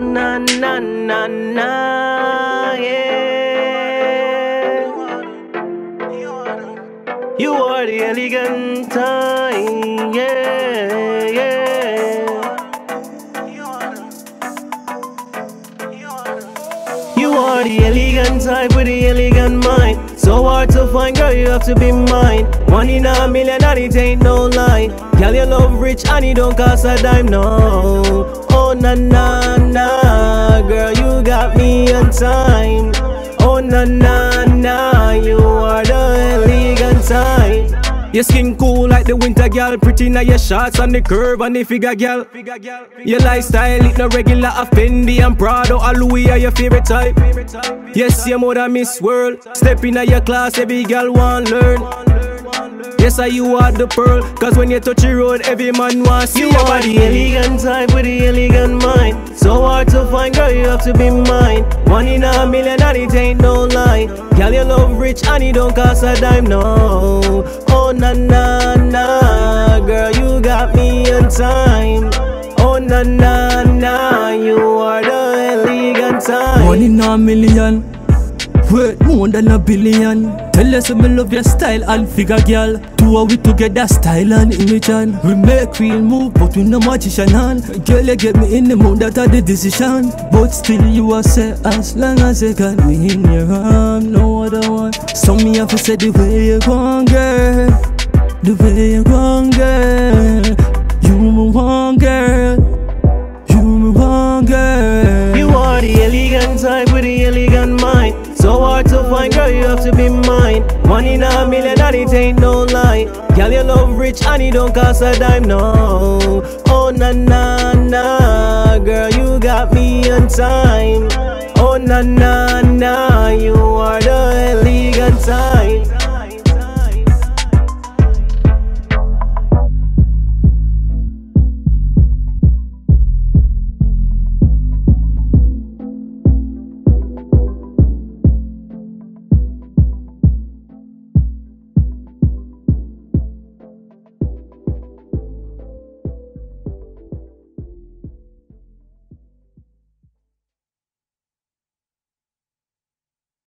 na na na na, yeah. You are the elegant type, yeah, yeah. You are the elegant type with the elegant mind. So hard to find, girl, you have to be mine. One in a million, and it ain't no lie. Girl, you love rich, and it don't cost a dime, no. Oh, na na na, girl, you got me on time. Oh, na na na, you are the elegant type. Your skin cool like the winter girl, pretty now your shots on the curve and the figure girl. Your lifestyle it no regular, a Fendi and Prada, or Louis are your favorite type. Yes, your mother Miss World, step in your class, every girl want learn. Yes, I you are the pearl, cause when you touch the road, every man wants you. you are the elegant type with the elegant mind. So hard to find, girl, you have to be mine. One in a million, and it ain't no lie. Girl, you love rich, and it don't cost a dime, no. Oh, na na na, girl, you got me on time. Oh, na na na, you are the elegant type. One in a million. Wait, more than a billion. Tell us me love your style and figure, girl. Two of we together, style and image and we make real move, but we no magician and girl, you get me in the mood that are the decision. But still, you are say as long as you got me in your arm, no other one. So me have to say the way you gone, girl, the way you gone, girl. To be mine. One in a million, and it ain't no lie. Girl, you love rich, and it don't cost a dime, no. Oh, na na na, girl, you got me on time. Oh, na na na, you are the.